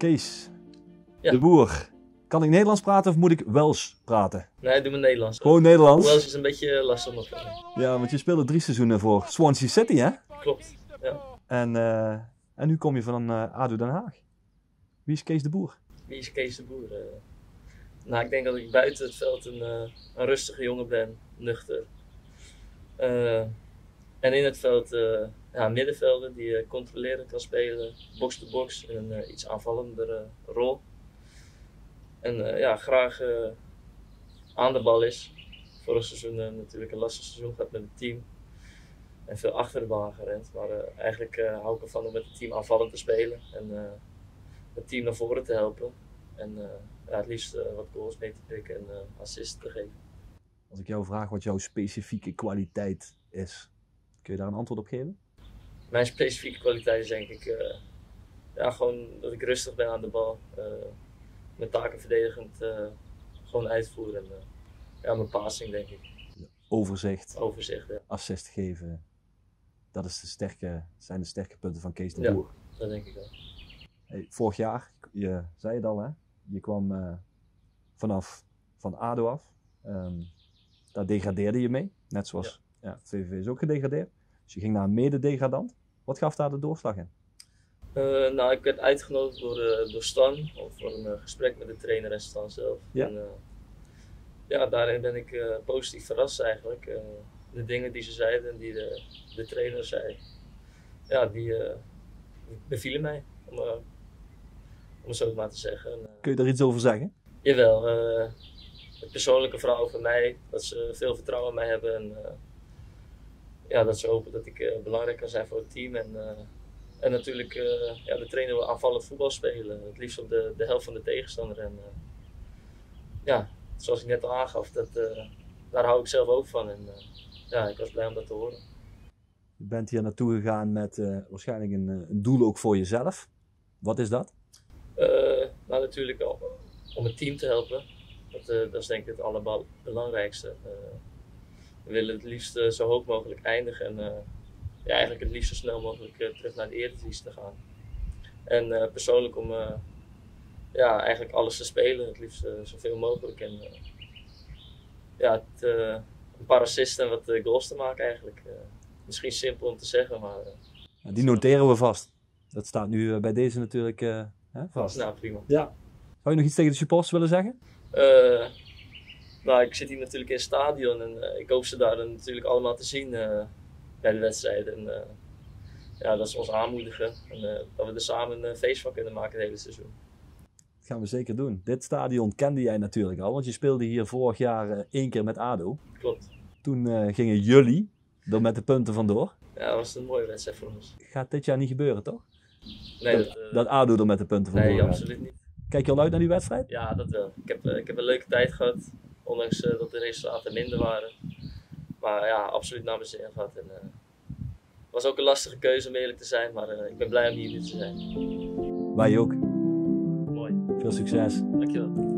Kees, Ja. de boer. Kan ik Nederlands praten of moet ik Wels praten? Nee, doe maar Nederlands. Gewoon Nederlands? Wels is een beetje lastig om te Ja, want je speelde drie seizoenen voor Swansea City, hè? Klopt. Ja. En, eh, en nu kom je van eh ADO Den Haag. Wie is Kees de Boer? Wie is Kees de Boer? Eh, nou, ik denk dat ik buiten het veld een, een rustige jongen ben, nuchter. En in het veld ja, middenvelder die eh, controlerend kan spelen, box-to-box in een eh, iets aanvallendere rol. En eh, ja, graag aan de bal is. Vorig seizoen natuurlijk een lastig seizoen gehad met het team. En veel achter de bal gerend. Maar eigenlijk hou ik ervan om met het team aanvallend te spelen. En het team naar voren te helpen. En ja, het liefst wat goals mee te pikken en assists te geven. Als ik jou vraag wat jouw specifieke kwaliteit is, kun je daar een antwoord op geven? Mijn specifieke kwaliteit is denk ik eh, ja, gewoon dat ik rustig ben aan de bal. eh, mijn taken verdedigend eh, gewoon uitvoeren. En ja, mijn passing denk ik. Overzicht, Overzicht, ja. assist geven. Dat is de sterke, zijn de sterke punten van Kees de Ja. Boer. Dat denk ik wel. Hey, vorig jaar, je zei het al hè, je kwam vanaf van ADO af. Ehm, daar degradeerde je mee, net zoals ja. VVV is ook gedegradeerd. Dus je ging naar een mededegradant. Wat gaf daar de doorslag in? Eh, nou, ik werd uitgenodigd door, eh, door Stan voor een eh, gesprek met de trainer en Stan zelf. Ja. En, ja, daarin ben ik positief verrast eigenlijk. De dingen die ze zeiden en die de, de trainer zei, ja, die bevielen mij, om, om het zo maar te zeggen. En, Kun je daar iets over zeggen? Jawel, het persoonlijke verhaal van mij, dat ze veel vertrouwen in mij hebben en ja, dat ze hopen dat ik eh, belangrijk kan zijn voor het team. En, eh, en natuurlijk, eh, ja, de trainer wil aanvallend voetbal spelen, het liefst op de, de helft van de tegenstander. En ja, zoals ik net al aangaf, dat, daar hou ik zelf ook van. En ja, ik was blij om dat te horen. Je bent hier naartoe gegaan met waarschijnlijk een, een doel ook voor jezelf. Wat is dat? Nou, natuurlijk om het team te helpen. Dat, dat is denk ik het allerbelangrijkste. We willen het liefst eh, zo hoog mogelijk eindigen en eh, ja, eigenlijk het liefst zo snel mogelijk eh, terug naar de Eredivisie te gaan. En eh, persoonlijk om eh, ja, eigenlijk alles te spelen, het liefst zoveel mogelijk. En eh, ja, het, eh, een paar assists en wat goals te maken eigenlijk. Eh, misschien simpel om te zeggen, maar Ja, die noteren we vast. Dat staat nu bij deze natuurlijk eh, hè, vast. nou prima. Ja. Zou je nog iets tegen de supporters willen zeggen? Eh, nou, ik zit hier natuurlijk in het stadion en eh, ik hoop ze daar dan natuurlijk allemaal te zien eh, bij de wedstrijden. En eh, ja, dat ze ons aanmoedigen en dat we er samen een feest van kunnen maken het hele seizoen. Dat gaan we zeker doen. Dit stadion kende jij natuurlijk al, want je speelde hier vorig jaar één keer met ADO. Klopt. Toen gingen jullie er met de punten vandoor. Ja, dat was een mooie wedstrijd voor ons. Gaat dit jaar niet gebeuren, toch? Nee, dat, dat, dat ADO er met de punten vandoor nee absoluut niet. Kijk je al uit naar die wedstrijd? Ja, dat wel. Ik heb, ik heb een leuke tijd gehad, ondanks eh, dat de resultaten minder waren. Maar ja, absoluut naar mijn zin gehad. En, eh, het was ook een lastige keuze om eerlijk te zijn, maar eh, ik ben blij om hier nu te zijn. Wij ook. Mooi, Veel succes. dankjewel.